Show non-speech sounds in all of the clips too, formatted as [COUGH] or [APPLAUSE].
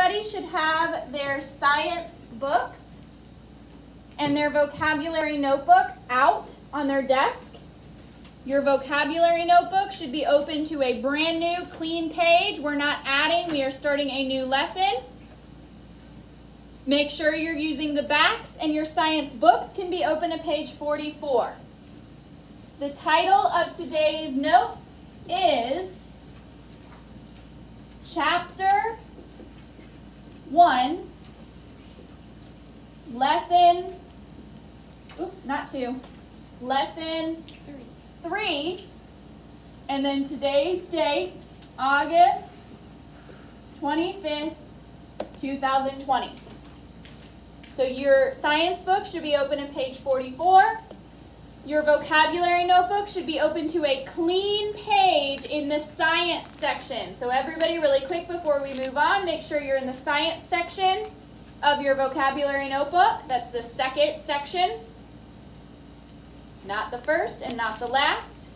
everybody should have their science books and their vocabulary notebooks out on their desk. Your vocabulary notebook should be open to a brand new clean page. We're not adding, we are starting a new lesson. Make sure you're using the backs and your science books can be open to page 44. The title of today's notes is Chapter 1, Lesson, oops, not 2, Lesson 3, three. And then today's date, August 25th, 2020. So your science book should be open at page 44. Your vocabulary notebook should be open to a clean page in the science section. So everybody really quick before we move on, make sure you're in the science section of your vocabulary notebook. That's the second section. Not the first and not the last.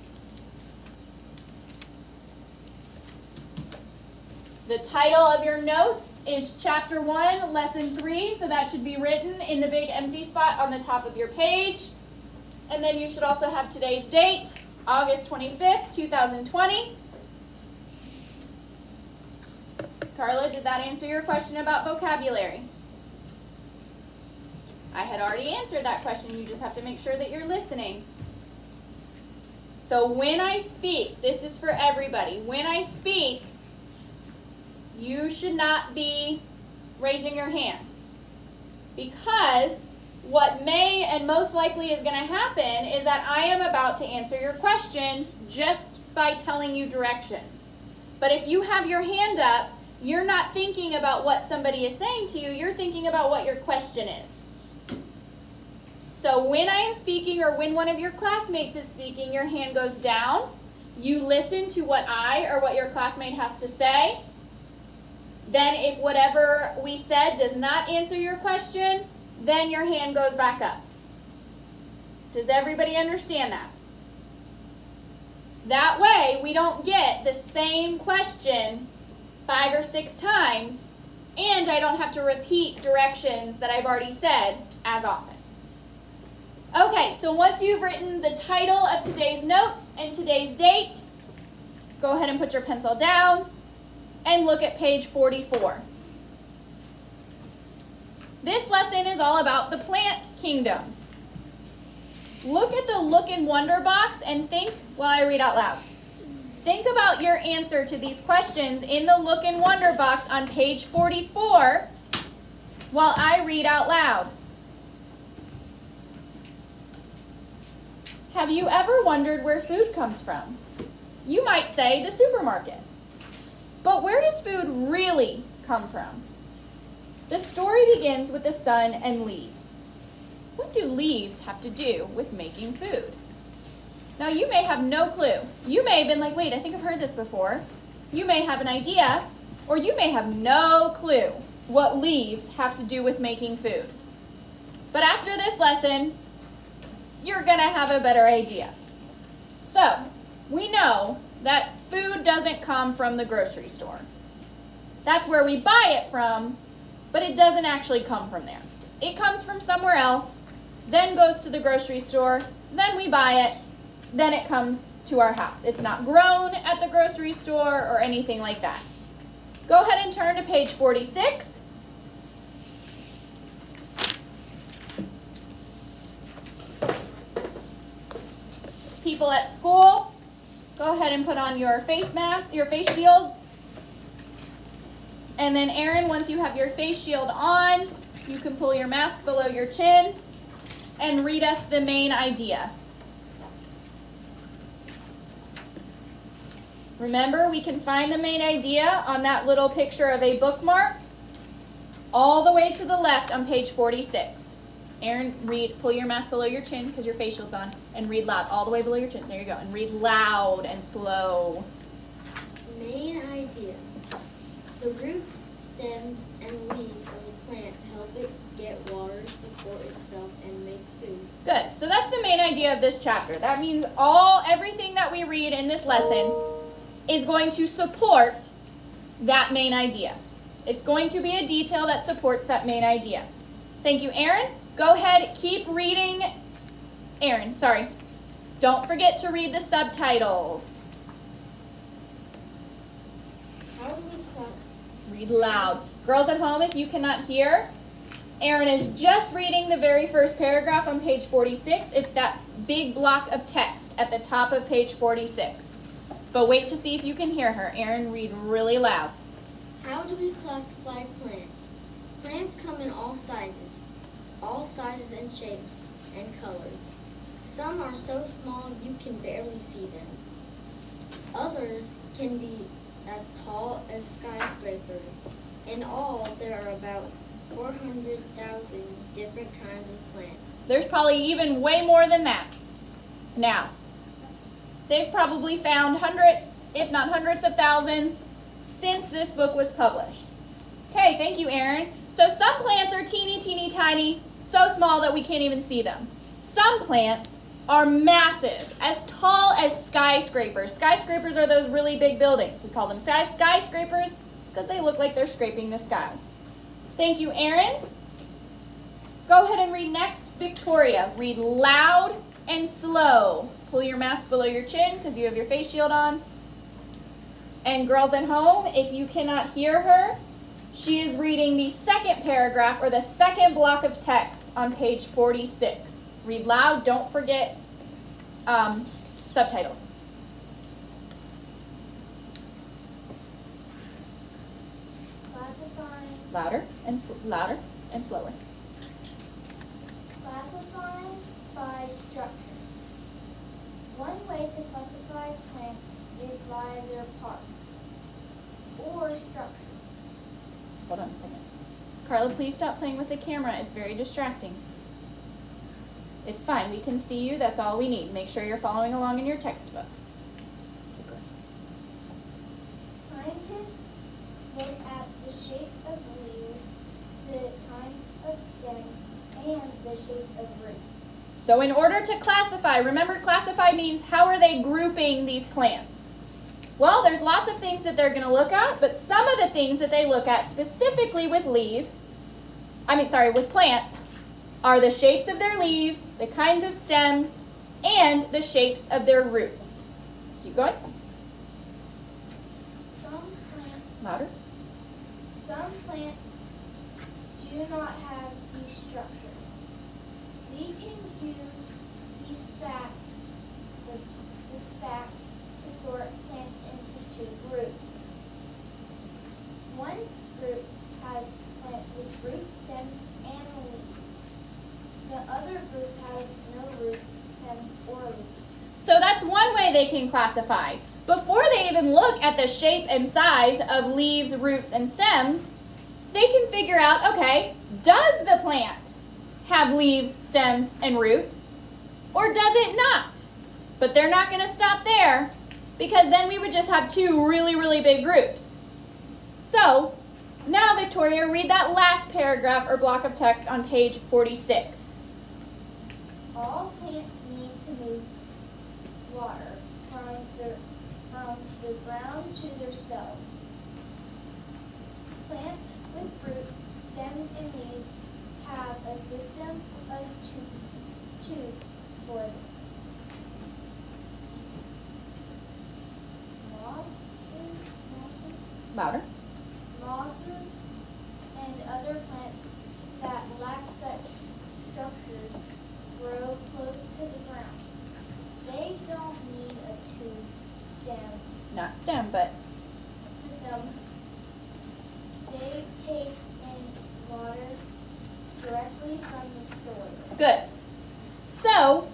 The title of your notes is Chapter 1, Lesson 3, so that should be written in the big empty spot on the top of your page. And then you should also have today's date, August 25th, 2020. Carla, did that answer your question about vocabulary? I had already answered that question. You just have to make sure that you're listening. So when I speak, this is for everybody. When I speak, you should not be raising your hand. Because what may and most likely is going to happen is that I am about to answer your question just by telling you directions. But if you have your hand up, you're not thinking about what somebody is saying to you, you're thinking about what your question is. So when I am speaking or when one of your classmates is speaking, your hand goes down. You listen to what I or what your classmate has to say. Then if whatever we said does not answer your question, then your hand goes back up. Does everybody understand that? That way, we don't get the same question five or six times, and I don't have to repeat directions that I've already said as often. Okay, so once you've written the title of today's notes and today's date, go ahead and put your pencil down and look at page 44. This lesson is all about the plant kingdom. Look at the look and wonder box and think while I read out loud. Think about your answer to these questions in the look and wonder box on page 44 while I read out loud. Have you ever wondered where food comes from? You might say the supermarket. But where does food really come from? The story begins with the sun and leaves. What do leaves have to do with making food? Now, you may have no clue. You may have been like, wait, I think I've heard this before. You may have an idea, or you may have no clue what leaves have to do with making food. But after this lesson, you're going to have a better idea. So, we know that food doesn't come from the grocery store. That's where we buy it from, but it doesn't actually come from there. It comes from somewhere else, then goes to the grocery store, then we buy it, then it comes to our house. It's not grown at the grocery store or anything like that. Go ahead and turn to page 46. People at school, go ahead and put on your face mask, your face shields. And then Aaron, once you have your face shield on, you can pull your mask below your chin and read us the main idea. Remember, we can find the main idea on that little picture of a bookmark all the way to the left on page 46. Aaron, read, pull your mask below your chin because your face shield's on, and read loud, all the way below your chin. There you go. And read loud and slow. Main idea. The roots, stems, and leaves of a plant help it get water, support itself, and make food. Good. So that's the main idea of this chapter. That means all everything that we read in this lesson is going to support that main idea. It's going to be a detail that supports that main idea. Thank you, Aaron. Go ahead, keep reading. Aaron, sorry. Don't forget to read the subtitles. How do we clap? Loud. Girls at home, if you cannot hear, Aaron is just reading the very first paragraph on page 46. It's that big block of text at the top of page 46. But wait to see if you can hear her. Aaron, read really loud. How do we classify plants? Plants come in all sizes, all sizes and shapes and colors. Some are so small you can barely see them. Others can be as tall as skyscrapers. In all, there are about 400,000 different kinds of plants. There's probably even way more than that. Now, they've probably found hundreds, if not hundreds of thousands, since this book was published. Okay, thank you, Aaron. So some plants are teeny, teeny, tiny, so small that we can't even see them. Some plants are massive, as tall as skyscrapers. Skyscrapers are those really big buildings. We call them sky skyscrapers because they look like they're scraping the sky. Thank you, Aaron. Go ahead and read next, Victoria. Read loud and slow. Pull your mask below your chin because you have your face shield on. And girls at home, if you cannot hear her, she is reading the second paragraph or the second block of text on page 46. Read loud, don't forget um, subtitles. Classifying, Louder and louder and slower. classifying by structures. One way to classify plants is by their parts or structures. Hold on a second. Carla, please stop playing with the camera. It's very distracting. It's fine. We can see you. That's all we need. Make sure you're following along in your textbook. Scientists look at the shapes of leaves, the kinds of stems, and the shapes of roots. So in order to classify, remember classify means how are they grouping these plants? Well, there's lots of things that they're going to look at, but some of the things that they look at specifically with leaves, I mean, sorry, with plants, are the shapes of their leaves, the kinds of stems, and the shapes of their roots. Keep going. Some plants, Louder. some plants do not have these structures. We can use these facts, this fact, to sort plants into two groups. One group has plants with roots, stems, and leaves. The other group has no roots, stems, or leaves. So that's one way they can classify. Before they even look at the shape and size of leaves, roots, and stems, they can figure out, okay, does the plant have leaves, stems, and roots? Or does it not? But they're not going to stop there because then we would just have two really, really big groups. So, now Victoria, read that last paragraph or block of text on page 46. All plants need to move water from the, from the ground to their cells. Plants with roots, stems, and leaves have a system of tubes, tubes for this. Mosses, mosses, Louder. mosses, and other plants that lack such structures grow close to the ground. They don't need a tube stem Not stem, but system. They take in water directly from the soil. Good. So,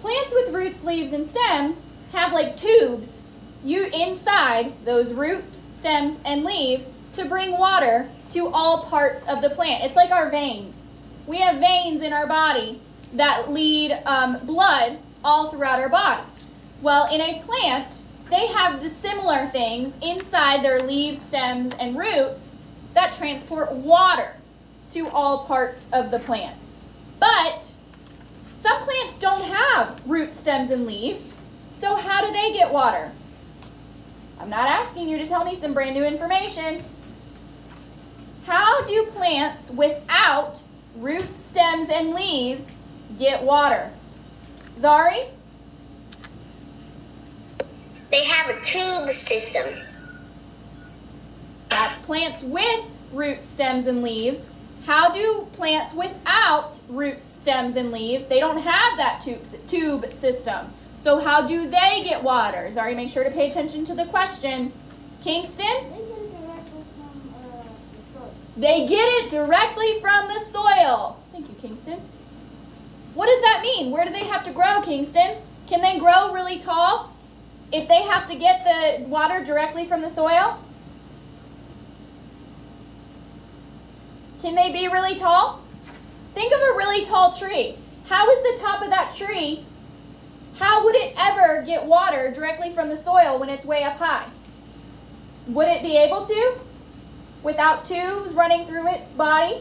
plants with roots, leaves, and stems have like tubes you inside those roots, stems, and leaves to bring water to all parts of the plant. It's like our veins. We have veins in our body that lead um, blood all throughout our body. Well, in a plant, they have the similar things inside their leaves, stems, and roots that transport water to all parts of the plant. But some plants don't have roots, stems, and leaves. So how do they get water? I'm not asking you to tell me some brand new information. How do plants without roots, stems, and leaves get water? Zari? They have a tube system. That's plants with roots, stems, and leaves. How do plants without roots, stems, and leaves? They don't have that tube, tube system. So how do they get water? Zari, make sure to pay attention to the question. Kingston? They get it directly from the soil. Thank you, Kingston. What does that mean? Where do they have to grow, Kingston? Can they grow really tall if they have to get the water directly from the soil? Can they be really tall? Think of a really tall tree. How is the top of that tree, how would it ever get water directly from the soil when it's way up high? Would it be able to? Without tubes running through its body?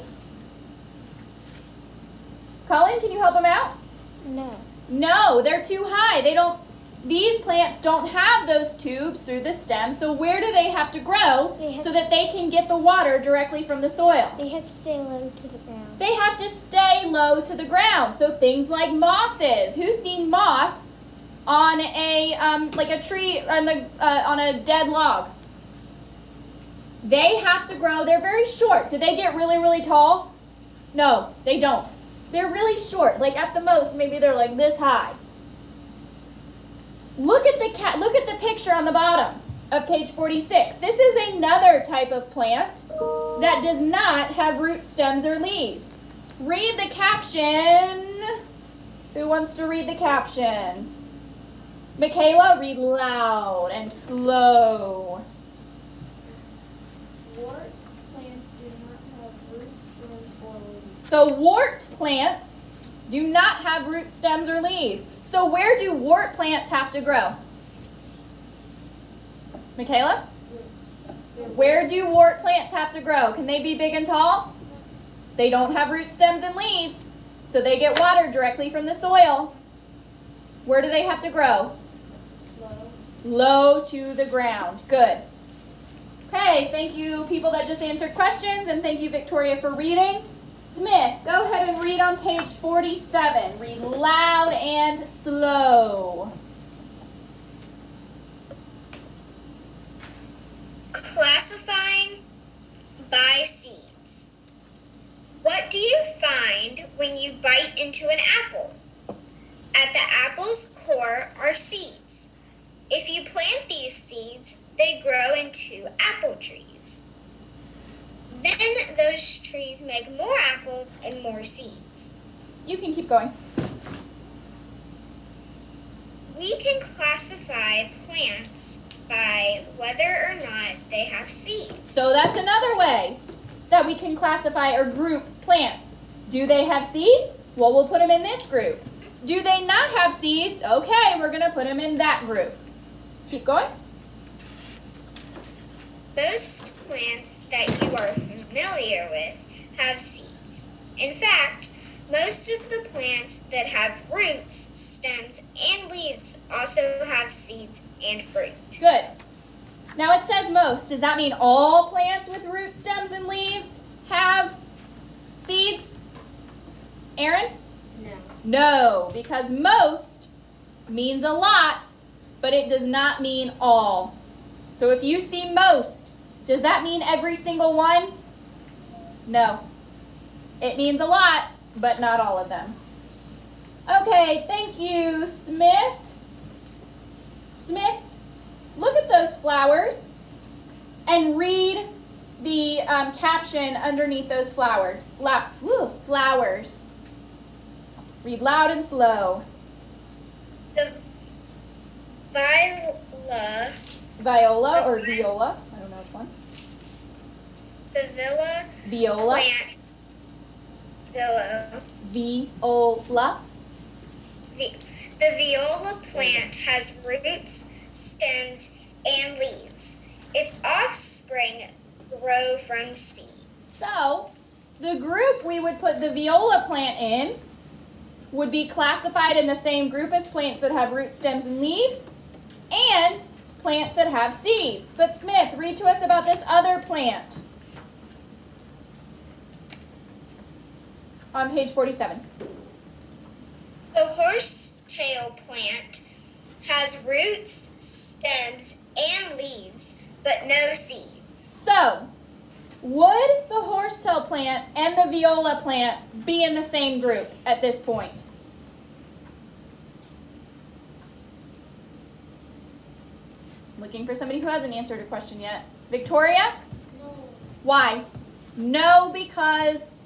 Cullen, can you help them out? No. No, they're too high. They don't these plants don't have those tubes through the stem, so where do they have to grow have so that they can get the water directly from the soil? They have to stay low to the ground. They have to stay low to the ground. So things like mosses. Who's seen moss on a um, like a tree on the uh, on a dead log? They have to grow. They're very short. Do they get really really tall? No, they don't. They're really short. Like at the most, maybe they're like this high. Look at the cat. Look at the picture on the bottom of page 46. This is another type of plant that does not have root stems or leaves. Read the caption. Who wants to read the caption? Michaela, read loud and slow. Wart plants do not have roots, stems, or leaves. So wart plants do not have root stems or leaves. So where do wart plants have to grow? Michaela? Where do wart plants have to grow? Can they be big and tall? They don't have root stems and leaves, so they get water directly from the soil. Where do they have to grow? Low. Low to the ground. Good. Okay, thank you people that just answered questions, and thank you Victoria for reading. Smith, go ahead and read on page 47. Read loud and slow. Classifying by seeds. What do you find when you bite into an apple? At the apple's core are seeds. If you plant these seeds, they grow into apple trees. Then those trees make more apples and more seeds. You can keep going. We can classify plants by whether or not they have seeds. So that's another way that we can classify or group plants. Do they have seeds? Well, we'll put them in this group. Do they not have seeds? Okay, we're going to put them in that group. Keep going. Most plants that you are familiar with have seeds. In fact, most of the plants that have roots, stems, and leaves also have seeds and fruit. Good. Now it says most. Does that mean all plants with root stems and leaves have seeds? Aaron? No. No, because most means a lot, but it does not mean all. So if you see most, does that mean every single one? No. It means a lot, but not all of them. Okay, thank you, Smith. Smith, look at those flowers and read the um, caption underneath those flowers. Woo, flowers. Read loud and slow. The viola, Viola or viola. I don't know which one. The villa Viola. plant, villa, Viola. the, the viola plant has roots, stems, and leaves. Its offspring grow from seeds. So, the group we would put the viola plant in would be classified in the same group as plants that have root stems and leaves and plants that have seeds. But Smith, read to us about this other plant. On page 47. The horsetail plant has roots, stems, and leaves, but no seeds. So, would the horsetail plant and the viola plant be in the same group at this point? Looking for somebody who hasn't answered a question yet. Victoria? No. Why? No, because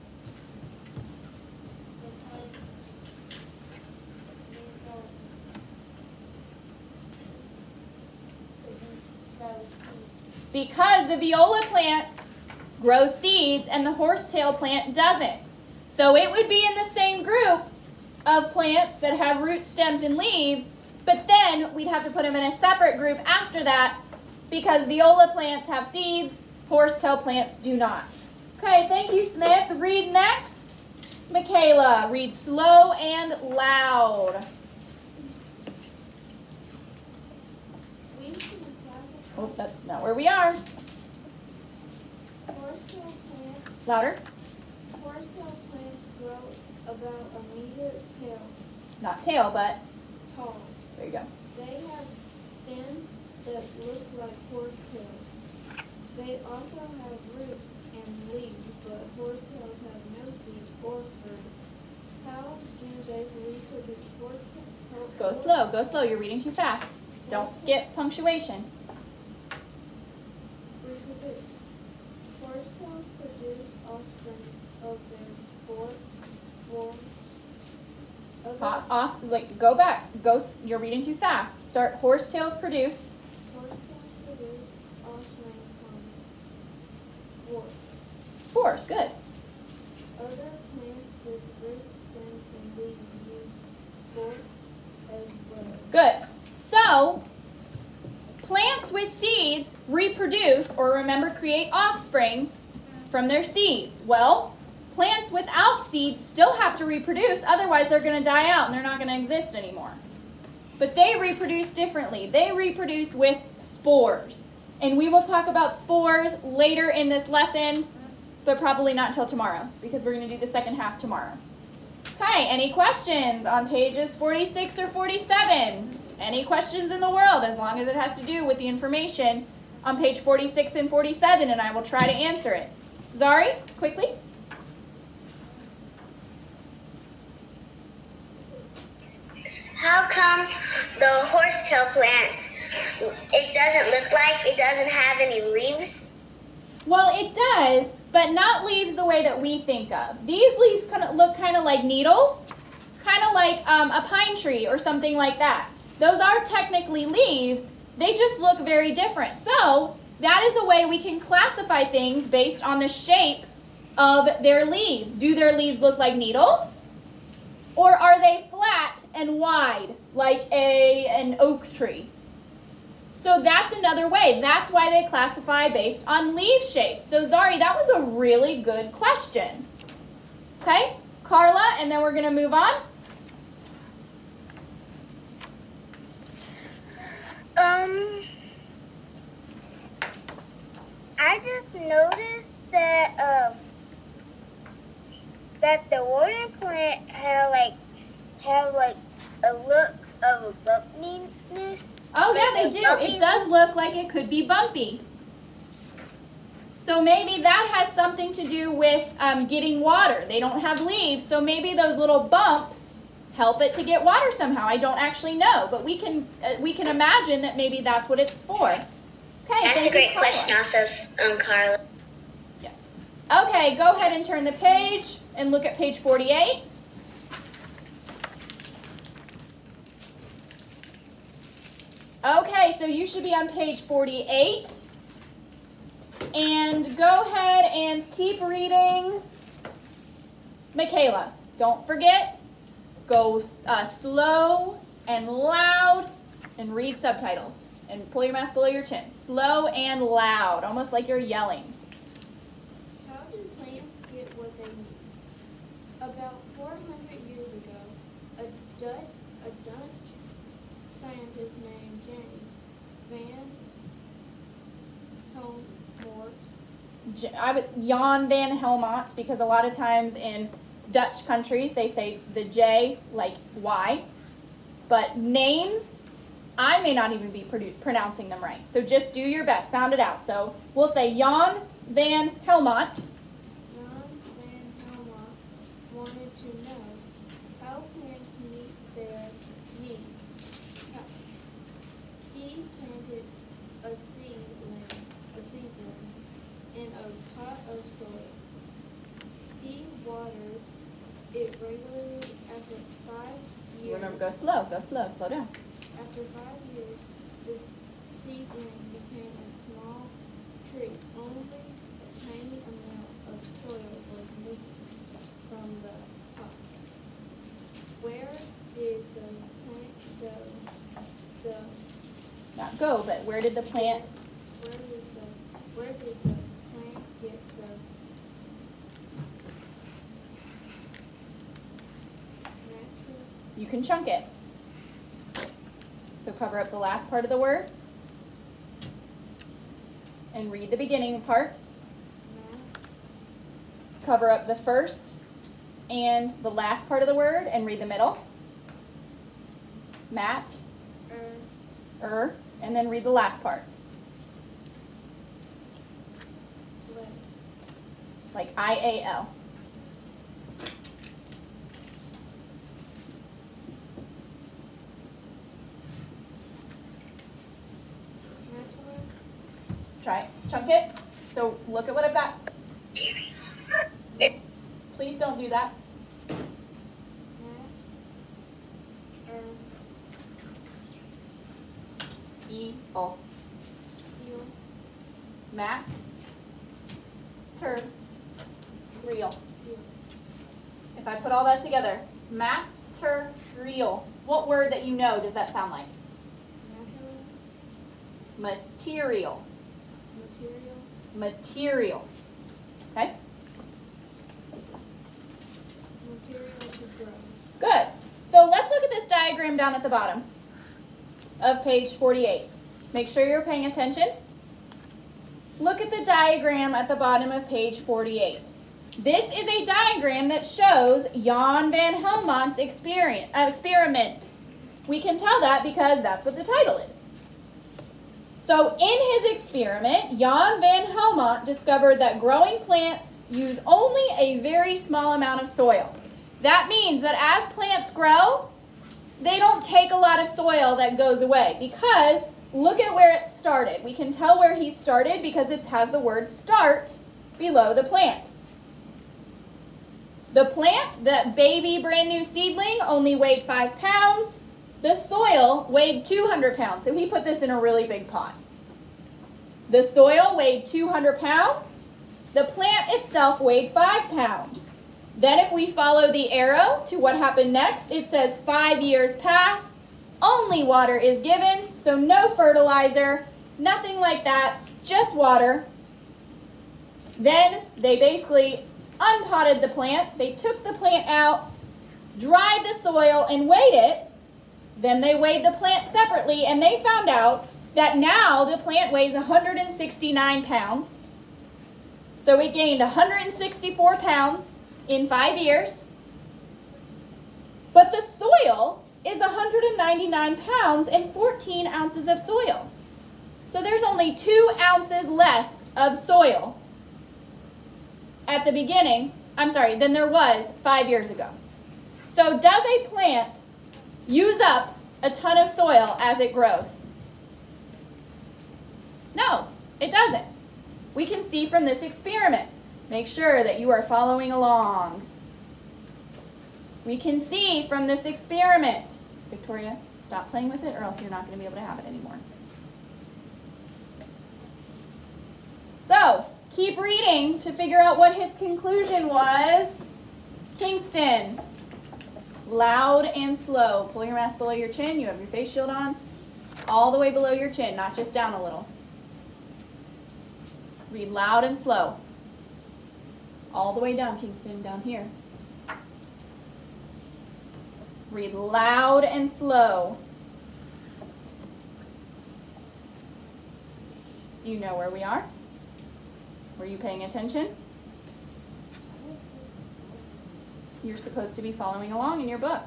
because the viola plant grows seeds and the horsetail plant doesn't. So it would be in the same group of plants that have roots, stems, and leaves, but then we'd have to put them in a separate group after that because viola plants have seeds, horsetail plants do not. Okay, thank you, Smith. Read next. Michaela, read slow and loud. We can classify Oh, that's not where we are. Louder. Plants grow about a meter tail Not tail, but tall. there you go. They have stems that look like horsetails. They also have roots and leaves, but horsetails have no seeds or fruit. How do they reproduce horsetails? Go slow, go slow. You're reading too fast. Don't skip punctuation. Reproduce. Horsetails produce offspring of their four, other Off, like go back. Go. You're reading too fast. Start. Horsetails produce. produce. Spores. Good. Good. So, plants with seeds reproduce, or remember, create offspring from their seeds. Well, plants without seeds still have to reproduce, otherwise, they're going to die out and they're not going to exist anymore. But they reproduce differently. They reproduce with spores. And we will talk about spores later in this lesson, but probably not until tomorrow because we're going to do the second half tomorrow. Okay, any questions on pages 46 or 47? Any questions in the world, as long as it has to do with the information on page 46 and 47, and I will try to answer it. Zari, quickly. How come the horsetail plant, it doesn't look like it doesn't have any leaves? Well, it does, but not leaves the way that we think of. These leaves kind of look kind of like needles, kind of like um, a pine tree or something like that. Those are technically leaves. They just look very different. So that is a way we can classify things based on the shape of their leaves. Do their leaves look like needles? Or are they flat and wide like a, an oak tree? So that's another way. That's why they classify based on leaf shape. So Zari, that was a really good question. Okay, Carla, and then we're to move on. Um, I just noticed that um that the water plant had like have like a look of a bumpiness. Oh yeah, they do. It does look like it could be bumpy. So maybe that has something to do with um, getting water. They don't have leaves, so maybe those little bumps help it to get water somehow. I don't actually know, but we can uh, we can imagine that maybe that's what it's for. Okay, That's a great Carla. question, also, um, Carla. Yes. Okay, go ahead and turn the page and look at page 48. Okay, so you should be on page 48. And go ahead and keep reading. Michaela, don't forget, go uh, slow and loud and read subtitles. And pull your mask below your chin. Slow and loud, almost like you're yelling. How do plants get what they need? About 400 years ago, a Dutch, a Dutch scientist named Jenny Van Helmont J- I would Jan van Helmont because a lot of times in Dutch countries, they say the J like Y. But names, I may not even be pronouncing them right. So just do your best. Sound it out. So we'll say Jan van Helmont. Jan van Helmont wanted to know how plants meet their needs. He planted a seedling, a seedling in a pot of soil. He watered it regularly after five years. Remember, go slow, go slow, slow down. After five years, the seedling became a small tree. Only a tiny amount of soil was missing from the pot. Where did the plant go? The Not go, but where did the plant? where did the where did the plant get the natural You can chunk it. So cover up the last part of the word. And read the beginning part. Cover up the first and the last part of the word and read the middle. Matt, Earth, er, and then read the last part. Like I Try. Chunk it. So look at what I've got. Please don't do that. E O. Matt. Tur. Real. If I put all that together, material. What word that you know does that sound like? Material. material, Material. Okay? Good. So let's look at this diagram down at the bottom of page 48. Make sure you're paying attention. Look at the diagram at the bottom of page 48. This is a diagram that shows Jan van Helmont's uh, experiment. We can tell that because that's what the title is. So in his experiment, Jan van Helmont discovered that growing plants use only a very small amount of soil. That means that as plants grow, they don't take a lot of soil that goes away because look at where it started. We can tell where he started because it has the word start below the plant. The plant, that baby brand new seedling, only weighed five pounds. The soil weighed 200 pounds. So he put this in a really big pot. The soil weighed 200 pounds. The plant itself weighed five pounds. Then, if we follow the arrow to what happened next, it says five years pass, only water is given, so no fertilizer, nothing like that, just water. Then they basically unpotted the plant, they took the plant out, dried the soil, and weighed it. Then they weighed the plant separately, and they found out that now the plant weighs 169 pounds. So it gained 164 pounds in five years. But the soil is 199 pounds and 14 ounces of soil. So there's only two ounces less of soil at the beginning, I'm sorry, than there was five years ago. So does a plant use up a ton of soil as it grows? No, it doesn't. We can see from this experiment. Make sure that you are following along. We can see from this experiment. Victoria, stop playing with it or else you're not going to be able to have it anymore. So, keep reading to figure out what his conclusion was. Kingston, loud and slow. Pull your mask below your chin. You have your face shield on. All the way below your chin, not just down a little. Read loud and slow. All the way down, Kingston, down here. Read loud and slow. Do you know where we are? Were you paying attention? You're supposed to be following along in your book.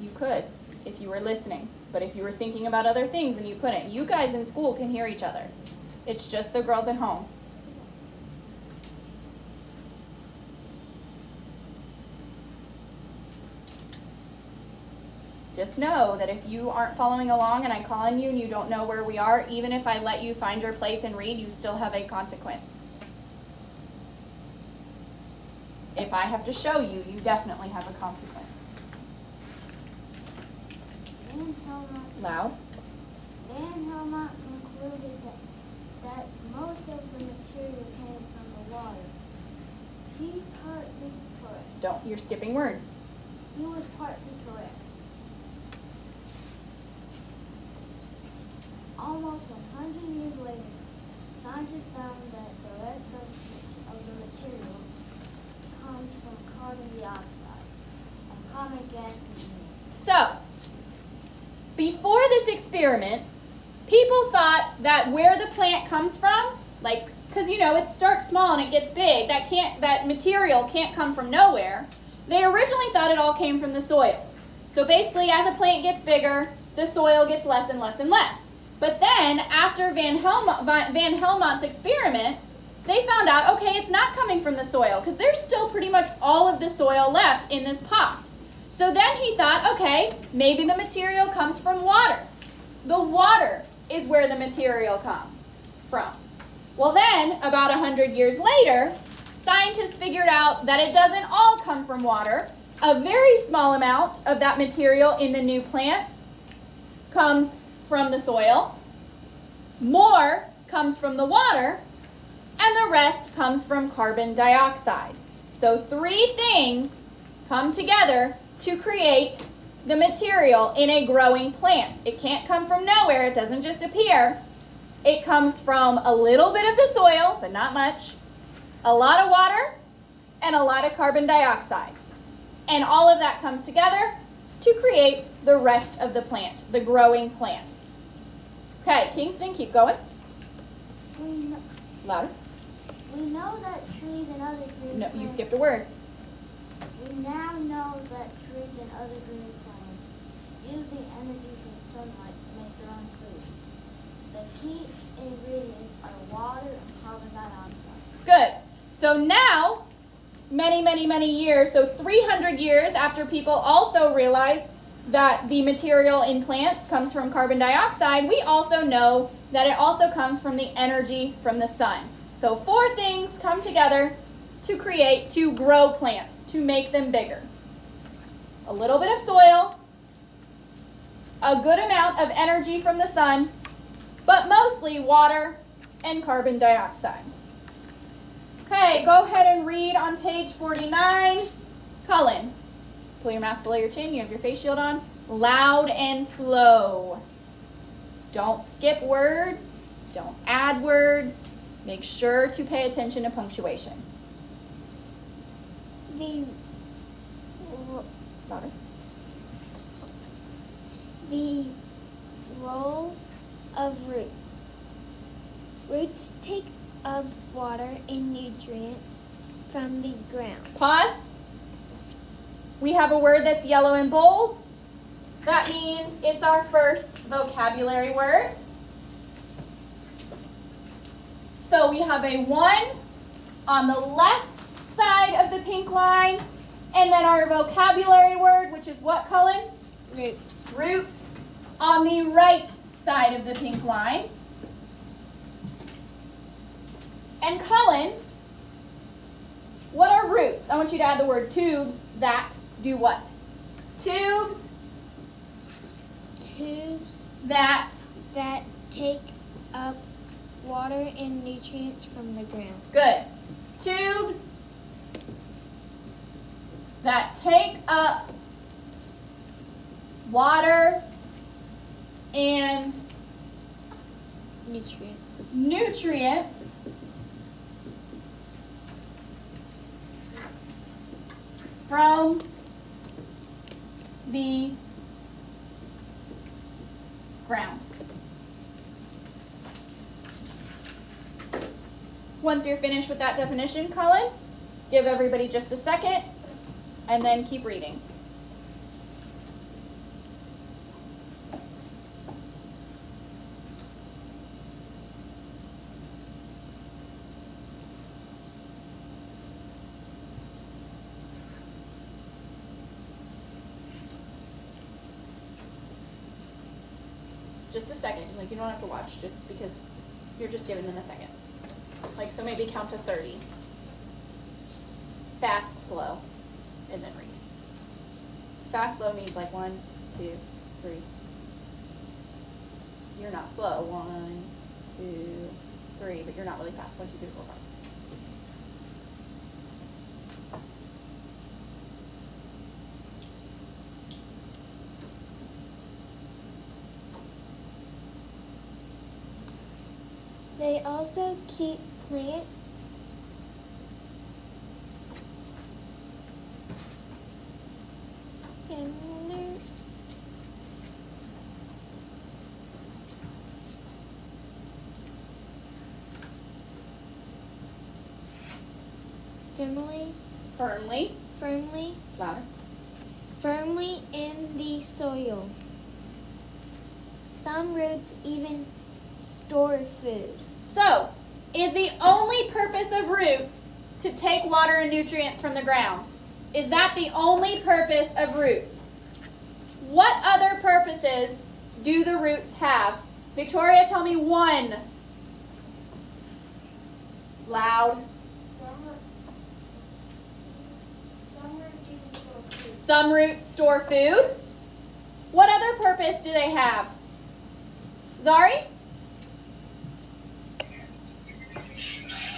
You could if you were listening. But if you were thinking about other things, and you couldn't. You guys in school can hear each other. It's just the girls at home. Just know that if you aren't following along and I call on you and you don't know where we are, even if I let you find your place and read, you still have a consequence. If I have to show you, you definitely have a consequence. Van Helmont, Loud. Van Helmont concluded that, that most of the material came from the water. He partly correct. Don't. You're skipping words. He was partly correct. Almost 100 years later, scientists found that the rest of, of the material comes from carbon dioxide, a common gas. So, before this experiment, people thought that where the plant comes from, like, because you know it starts small and it gets big, that can't, that material can't come from nowhere. They originally thought it all came from the soil. So basically, as a plant gets bigger, the soil gets less and less and less. But then, after Van, Helmont, Van Helmont's experiment, they found out, okay, it's not coming from the soil because there's still pretty much all of the soil left in this pot. So then he thought, okay, maybe the material comes from water. The water is where the material comes from. Well, then, about 100 years later, scientists figured out that it doesn't all come from water. A very small amount of that material in the new plant comes from the soil, more comes from the water, and the rest comes from carbon dioxide. So, three things come together to create the material in a growing plant. It can't come from nowhere, it doesn't just appear. It comes from a little bit of the soil, but not much, a lot of water, and a lot of carbon dioxide. And all of that comes together to create the rest of the plant, the growing plant. Okay, Kingston, keep going. Louder. we know that trees and other green No, you plants skipped a word. We now know that trees and other green plants use the energy from sunlight to make their own food. The key ingredients are water and carbon dioxide. Good. So now, many, many, many years, so 300 years after people also realized that the material in plants comes from carbon dioxide, we also know that it also comes from the energy from the sun. So four things come together to create, to grow plants, to make them bigger. A little bit of soil, a good amount of energy from the sun, but mostly water and carbon dioxide. Okay, go ahead and read on page 49. Cullen, pull your mask below your chin. You have your face shield on. Loud and slow. Don't skip words. Don't add words. Make sure to pay attention to punctuation. The Louder. the role of roots. Roots take up water and nutrients from the ground. Pause. We have a word that's yellow and bold. That means it's our first vocabulary word. So we have a one on the left side of the pink line, and then our vocabulary word, which is what, Cullen? Roots. Roots on the right side of the pink line. And Cullen, what are roots? I want you to add the word tubes that do what? Tubes Tubes that that take up water and nutrients from the ground. good. Tubes that take up water and Nutrients. nutrients from the ground. Once you're finished with that definition, Cullen, Give everybody just a second and then keep reading. Just a second. Like you don't have to watch just because you're just giving them a second. Like so maybe count to 30. Fast, slow, and then read. Fast, slow means like one, two, three. You're not slow. One, two, three, but you're not really fast. One, two, three, four, five. They also keep plants firmly, Firmly, firmly, louder. firmly in the soil. Some roots even store food. The only purpose of roots to take water and nutrients from the ground? Is that the only purpose of roots? What other purposes do the roots have? Victoria, tell me one. Loud. Some roots store food. What other purpose do they have? Zari?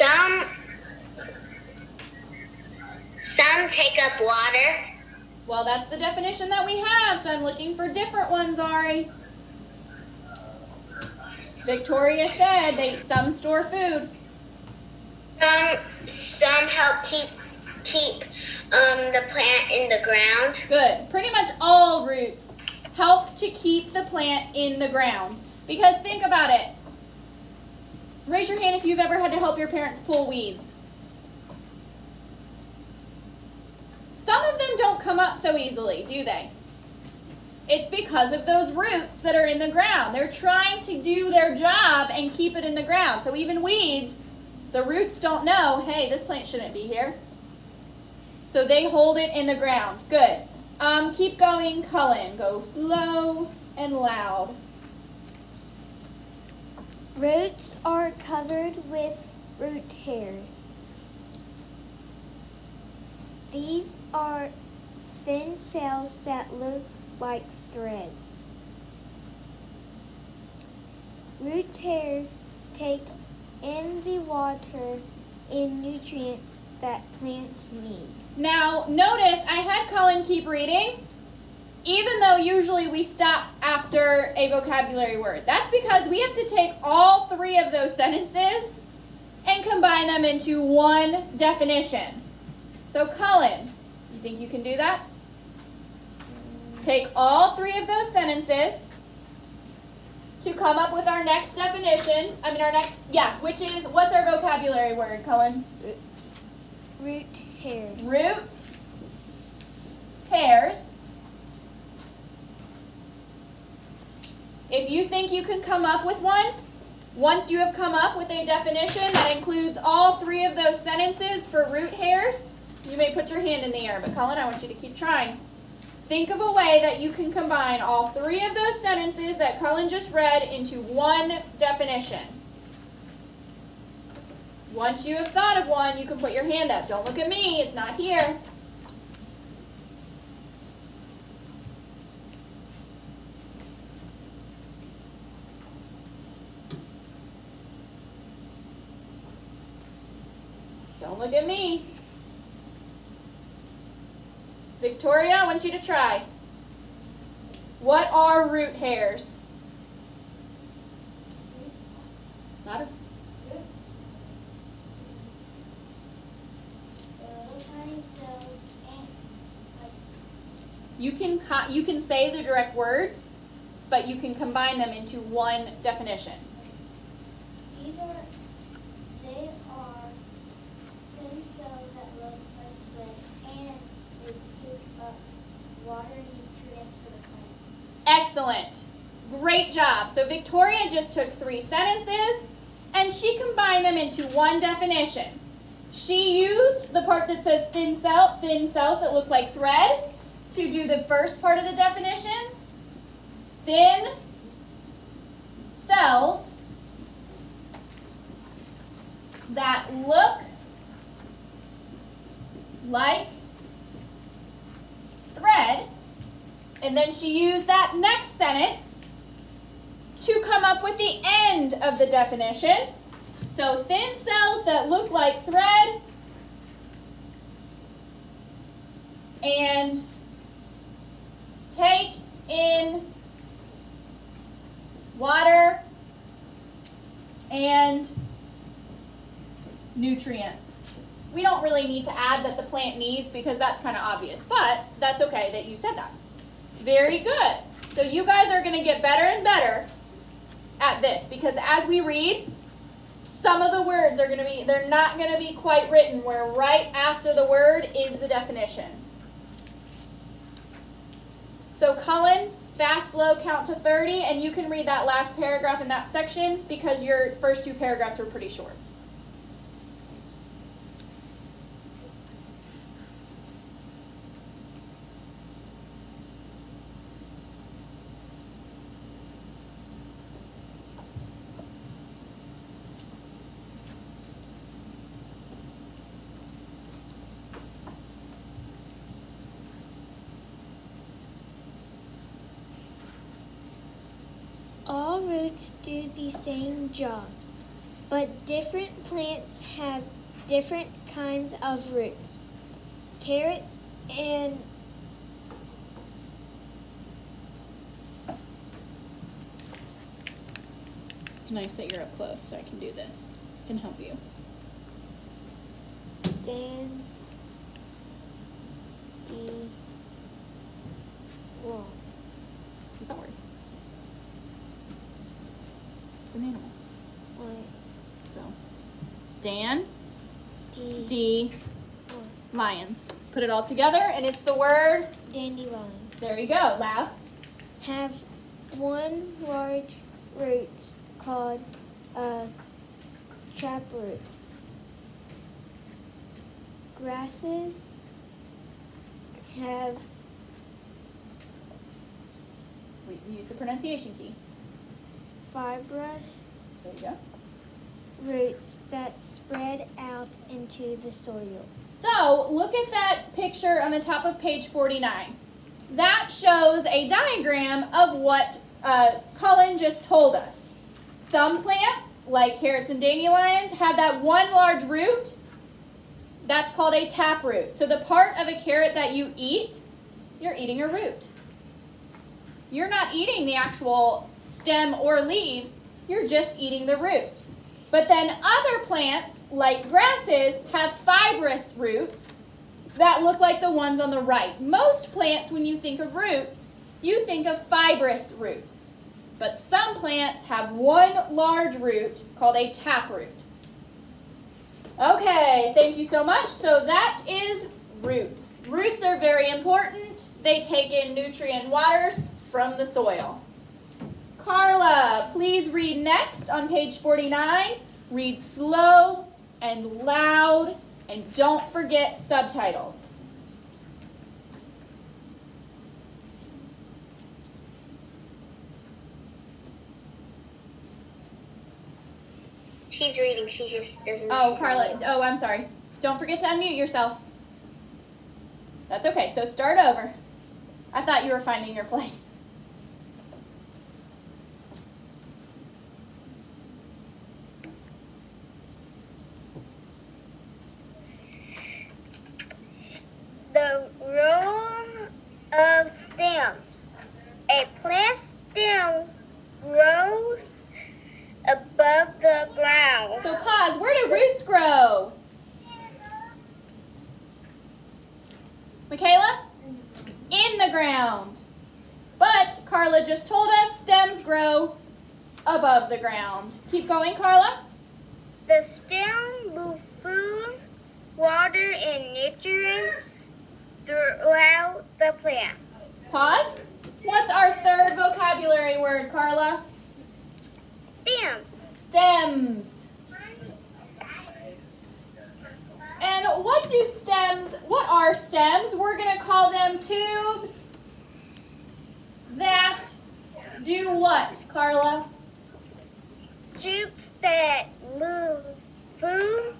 Some some take up water. Well, that's the definition that we have, so I'm looking for different ones, Ari. Victoria said they some store food. Some some help keep keep um, the plant in the ground. Good. Pretty much all roots help to keep the plant in the ground. Because think about it. Raise your hand if you've ever had to help your parents pull weeds. Some of them don't come up so easily, do they? It's because of those roots that are in the ground. They're trying to do their job and keep it in the ground. So even weeds, the roots don't know, hey, this plant shouldn't be here. So they hold it in the ground. Good. Um, keep going, Cullen. Go slow and loud. Roots are covered with root hairs. These are thin cells that look like threads. Root hairs take in the water and nutrients that plants need. Now, notice I had Cullen keep reading, even though usually we stop after a vocabulary word. That's because we have to take all three of those sentences and combine them into one definition. So, Cullen, you think you can do that? Take all three of those sentences to come up with our next definition. I mean, our next, yeah, which is, what's our vocabulary word, Cullen? Root hairs. root, hairs. If you think you can come up with one, once you have come up with a definition that includes all three of those sentences for root hairs, you may put your hand in the air. But Cullen, I want you to keep trying. Think of a way that you can combine all three of those sentences that Cullen just read into one definition. Once you have thought of one, you can put your hand up. Don't look at me, it's not here. Look at me. Victoria, I want you to try. What are root hairs? Louder. You can you can say the direct words, but you can combine them into one definition. These are, they are thin cells that look Excellent. Great job. So Victoria just took three sentences and she combined them into one definition. She used the part that says thin cell, thin cells that look like thread to do the first part of the definitions. Thin cells that look like thread. And then she used that next sentence to come up with the end of the definition. So thin cells that look like thread and take in water and nutrients. We don't really need to add that the plant needs because that's kind of obvious, but that's okay that you said that. Very good. So you guys are going to get better and better at this because as we read, some of the words are going to be, they're not going to be quite written where right after the word is the definition. So Cullen, fast, slow, count to 30, and you can read that last paragraph in that section because your first two paragraphs were pretty short. Roots do the same jobs, but different plants have different kinds of roots. Carrots and It's nice that you're up close so I can do this. I can help you. dan D. What's that word? It's an animal. So, Dan, D D, lions. Put it all together and it's the word. dandelions. There you go. Loud. have one large root called a taproot. Grasses have We use the pronunciation key. fibrous There you go. Roots that spread out into the soil. So look at that picture on the top of page 49. That shows a diagram of what uh, Cullen just told us. Some plants, like carrots and dandelions, have that one large root. That's called a taproot. So the part of a carrot that you eat, you're eating a root. You're not eating the actual stem or leaves, you're just eating the root. But then other plants, like grasses, have fibrous roots that look like the ones on the right. Most plants, when you think of roots, you think of fibrous roots. But some plants have one large root called a taproot. Okay, thank you so much. So that is roots. Roots are very important. They take in nutrient waters from the soil. Carla, please read next on page 49. Read slow and loud and don't forget subtitles. She's reading. She just doesn't. Oh, Carla. Oh, I'm sorry. Don't forget to unmute yourself. That's okay. So start over. I thought you were finding your place. The row of stems. A plant stem grows above the ground. So pause. Where do roots grow? Michaela? In the ground. But Carla just told us stems grow above the ground. Keep going, Carla. The stem move food, water, and nutrients throughout the plant. Pause. What's our third vocabulary word, Carla? Stem. Stems. And what do stems, what are stems? We're going to call them tubes that do what, Carla? Tubes that move food,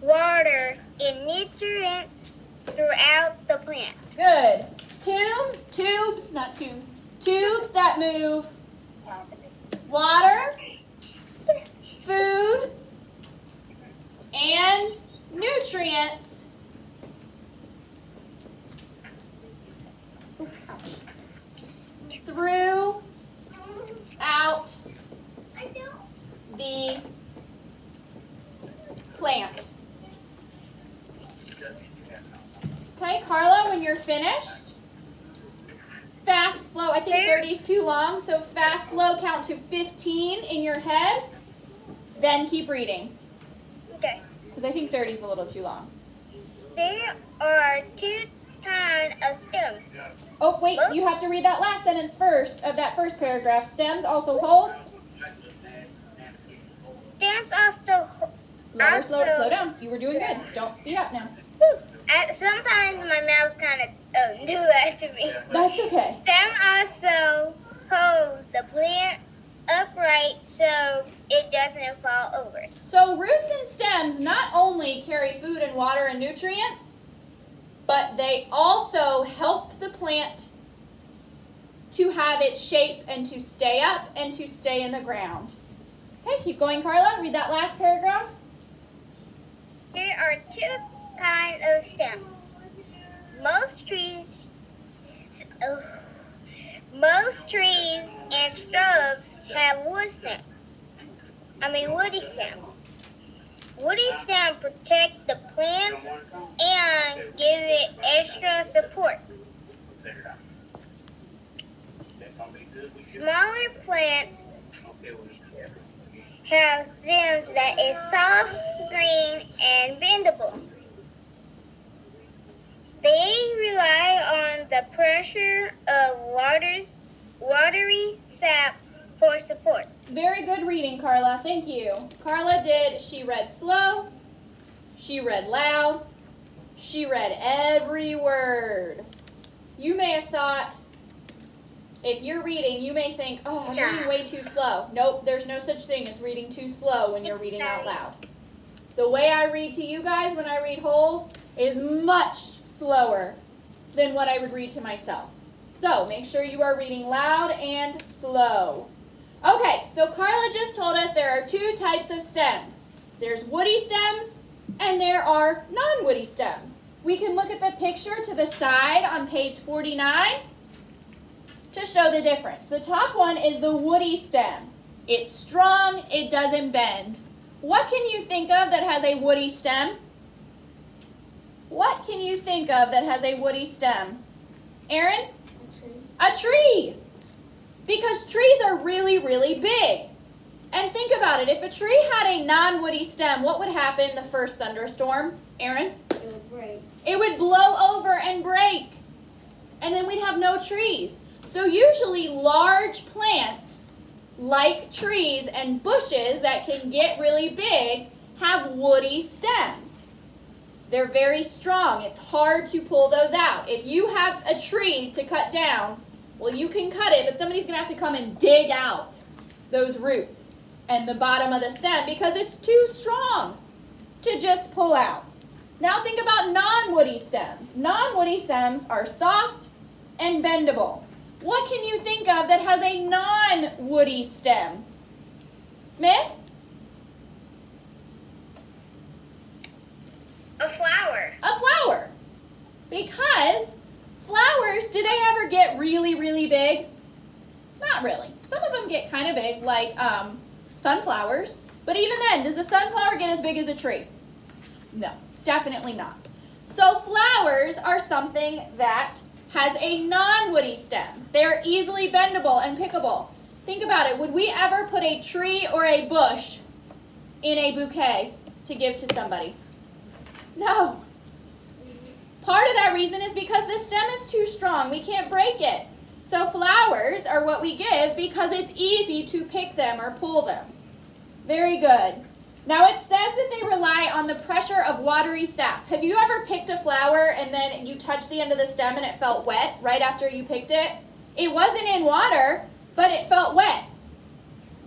water, and nutrients throughout the plant. Good. Tube, tubes, not tubes, tubes that move water, food, and nutrients throughout the plant. Okay, Carla, when you're finished, fast, slow. I think 30 is too long, so fast, slow, count to 15 in your head. Then keep reading, Okay. because I think 30 is a little too long. There are two kinds of stems. Oh, wait, you have to read that last sentence first of that first paragraph. Stems also hold. Stems also Slower, slower, slow down. You were doing good. Don't speed up now. At, sometimes my mouth kind of uh, do that to me. [LAUGHS] That's okay. Stem also hold the plant upright so it doesn't fall over. So roots and stems not only carry food and water and nutrients, but they also help the plant to have its shape and to stay up and to stay in the ground. Okay, keep going, Carla. Read that last paragraph. There are two kinds of stems. Most trees, uh, most trees and shrubs have wood stem. I mean woody stem. Woody stem protect the plants and give it extra support. Smaller plants have stems that is soft, green, and bendable. They rely on the pressure of waters, watery sap for support. Very good reading, Carla. Thank you. Carla did, she read slow, she read loud, she read every word. You may have thought, if you're reading, you may think, oh, I'm reading way too slow. Nope, there's no such thing as reading too slow when you're reading out loud. The way I read to you guys when I read wholes is much slower than what I would read to myself. So make sure you are reading loud and slow. Okay, so Carla just told us there are two types of stems. There's woody stems and there are non-woody stems. We can look at the picture to the side on page 49 to show the difference. The top one is the woody stem. It's strong, it doesn't bend. What can you think of that has a woody stem? What can you think of that has a woody stem? Aaron? A tree. A tree. Because trees are really, really big. And think about it. If a tree had a non-woody stem, what would happen the first thunderstorm? Aaron? It would break. It would blow over and break. And then we'd have no trees. So usually large plants, like trees and bushes that can get really big, have woody stems. They're very strong. It's hard to pull those out. If you have a tree to cut down, well, you can cut it, but somebody's going to have to come and dig out those roots and the bottom of the stem because it's too strong to just pull out. Now think about non-woody stems. Non-woody stems are soft and bendable. What can you think of that has a non-woody stem? Smith? A flower. A flower. Because flowers, do they ever get really, really big? Not really. Some of them get kind of big, like um, sunflowers. But even then, does a sunflower get as big as a tree? No, definitely not. So flowers are something that has a non-woody stem. They're easily bendable and pickable. Think about it. Would we ever put a tree or a bush in a bouquet to give to somebody? No. Part of that reason is because the stem is too strong. We can't break it. So flowers are what we give because it's easy to pick them or pull them. Very good. Now it says that they rely on the pressure of watery sap. Have you ever picked a flower and then you touched the end of the stem and it felt wet right after you picked it? It wasn't in water, but it felt wet.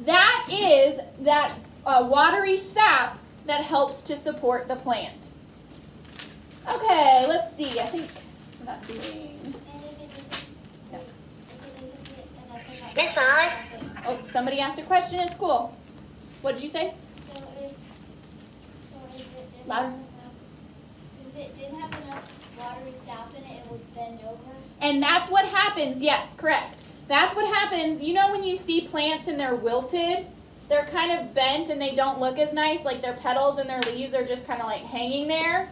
That is that uh, watery sap that helps to support the plant. Okay, let's see. I think we're not doing. No. Alice? Oh, somebody asked a question in school. What did you say? So if, so if Louder. if it didn't have enough watery sap in it, it would bend over. And that's what happens. Yes, correct. That's what happens. You know when you see plants and they're wilted, they're kind of bent and they don't look as nice, like their petals and their leaves are just kind of like hanging there.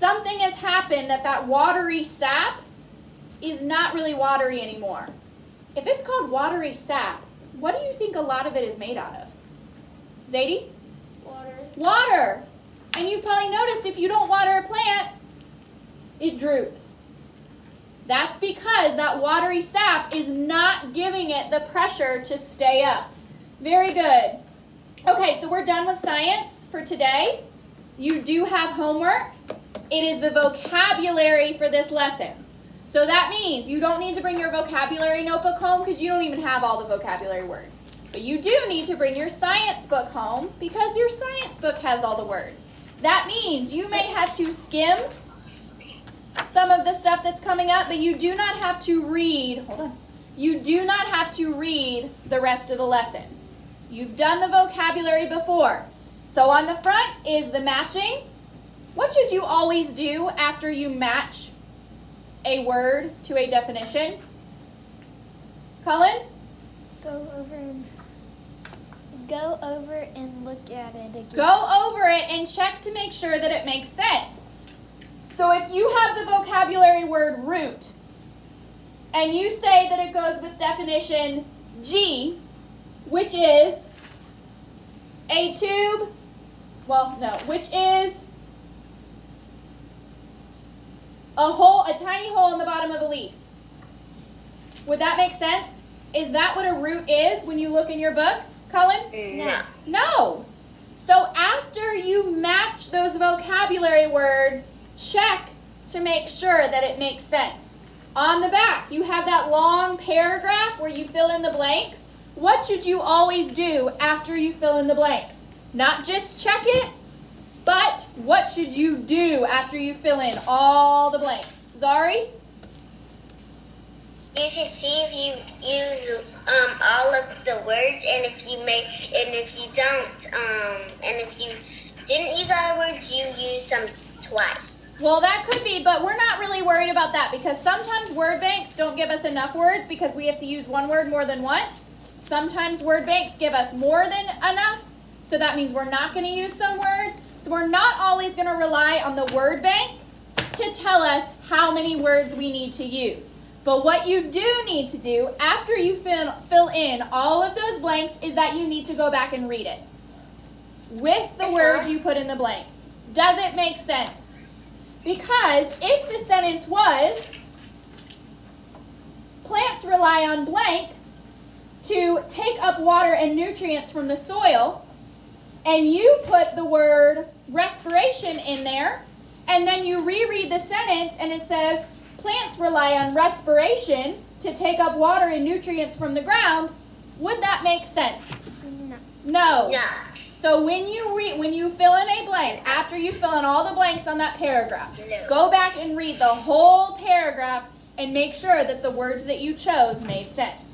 Something has happened that that watery sap is not really watery anymore. If it's called watery sap, what do you think a lot of it is made out of? Zadie? Water. Water. And you've probably noticed if you don't water a plant, it droops. That's because that watery sap is not giving it the pressure to stay up. Very good. Okay, so we're done with science for today. You do have homework. It is the vocabulary for this lesson. So that means you don't need to bring your vocabulary notebook home because you don't even have all the vocabulary words. But you do need to bring your science book home because your science book has all the words. That means you may have to skim some of the stuff that's coming up, but you do not have to read. Hold on. You do not have to read the rest of the lesson. You've done the vocabulary before. So on the front is the matching. What should you always do after you match a word to a definition? Cullen? Go over and go over and look at it again. Go over it and check to make sure that it makes sense. So if you have the vocabulary word root and you say that it goes with definition G, which is a tube, well, no, which is a hole, a tiny hole in the bottom of a leaf. Would that make sense? Is that what a root is when you look in your book, Cullen? Eh. No. No. So after you match those vocabulary words, check to make sure that it makes sense. On the back, you have that long paragraph where you fill in the blanks. What should you always do after you fill in the blanks? Not just check it, but what should you do after you fill in all the blanks? Zari? You should see if you use um, all of the words, and if you make, and if you don't, um, and if you didn't use all the words, you use them twice. Well, that could be, but we're not really worried about that because sometimes word banks don't give us enough words because we have to use one word more than once. Sometimes word banks give us more than enough, so that means we're not going to use some words. So we're not always going to rely on the word bank to tell us how many words we need to use. But what you do need to do after you fill, fill in all of those blanks is that you need to go back and read it with the words you put in the blank. Does it make sense? Because if the sentence was, plants rely on blank to take up water and nutrients from the soil, and you put the word respiration in there, and then you reread the sentence and it says, plants rely on respiration to take up water and nutrients from the ground, would that make sense? No. No. No. So when you read, when you fill in a blank, after you fill in all the blanks on that paragraph, No. go back and read the whole paragraph and make sure that the words that you chose made sense.